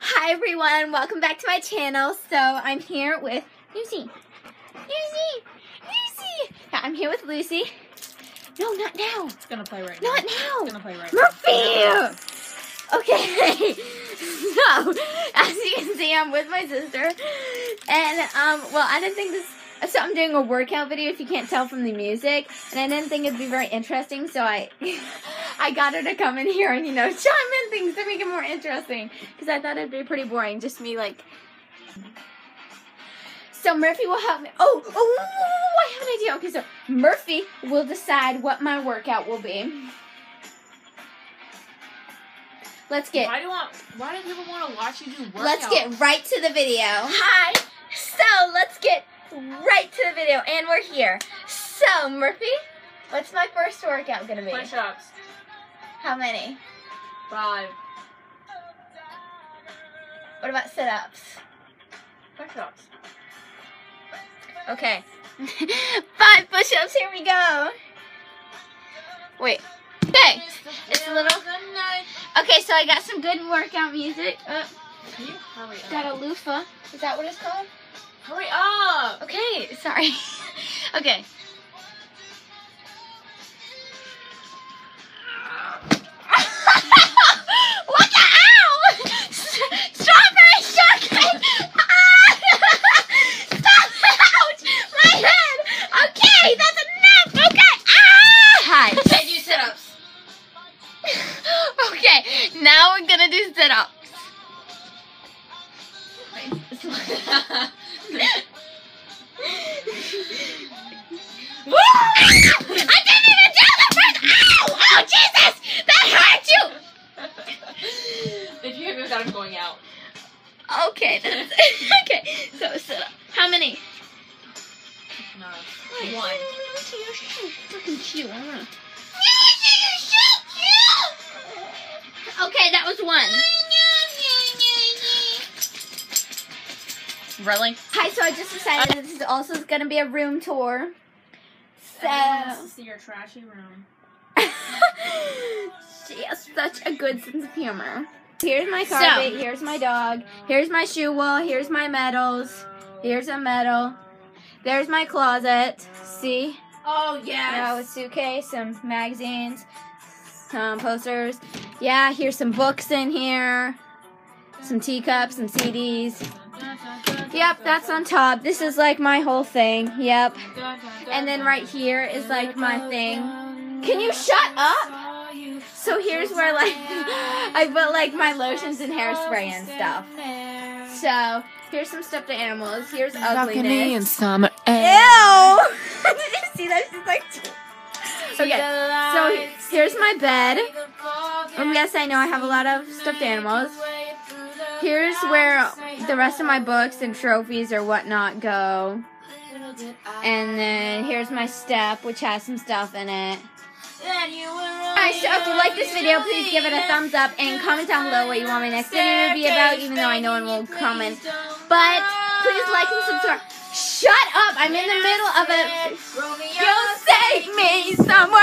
Hi everyone, welcome back to my channel. So I'm here with Lucy. Lucy! Lucy! Yeah, I'm here with Lucy. No, not now. It's gonna play right now. Not now. It's gonna play right now. Murphy! Okay. so, as you can see, I'm with my sister. And, um, well, I didn't think this. So I'm doing a workout video if you can't tell from the music, and I didn't think it'd be very interesting, so I I got her to come in here and you know chime in things to make it more interesting because I thought it'd be pretty boring just me like. So Murphy will help me. Oh, oh, I have an idea. Okay, so Murphy will decide what my workout will be. Let's get Why do want? Why do people want to watch you do work? let's get right to the video. Hi. So let's get right to the video, and we're here. So Murphy, what's my first workout gonna be? push-ups. How many? Five. What about sit-ups? Push-ups. Okay. Five push-ups. Here we go. Wait. Okay. It's a little- Okay, so I got some good workout music. Uh, Can you hurry up? got a loofah. Is that what it's called? Hurry up! Okay, sorry. okay. Him going out? Okay, that's okay. So sit up. How many? No. One. Fucking cute. I wanna. Okay, that was one. Really? Hi, so I just decided that this is also going to be a room tour. Everyone wants So. to see your trashy room. she has such a good sense of humor. Here's my So- carpet. here's my dog. Here's my shoe wall. Here's my medals. Here's a medal. There's my closet. See? Oh Yeah, yes. with suitcase, some magazines, some posters. Yeah, here's some books in here. Some teacups, some CDs. Yep, that's on top. This is like my whole thing. Yep. And then right here is like my thing. Can you shut up? So here's where like I put like my lotions and hairspray and stuff. So here's some stuffed animals. Here's ugliness. summer Ew! Did you see that? She's like. Okay, so here's my bed. Um, yes, I know I have a lot of stuffed animals. Here's where the rest of my books and trophies or whatnot go. And then here's my step, which has some stuff in it. Alright, so if you like this video, please give it a thumbs up and comment down below what you want my next video to be about, even though I know one will comment. But please like and subscribe. Shut up! I'm in the middle of it. You'll take me somewhere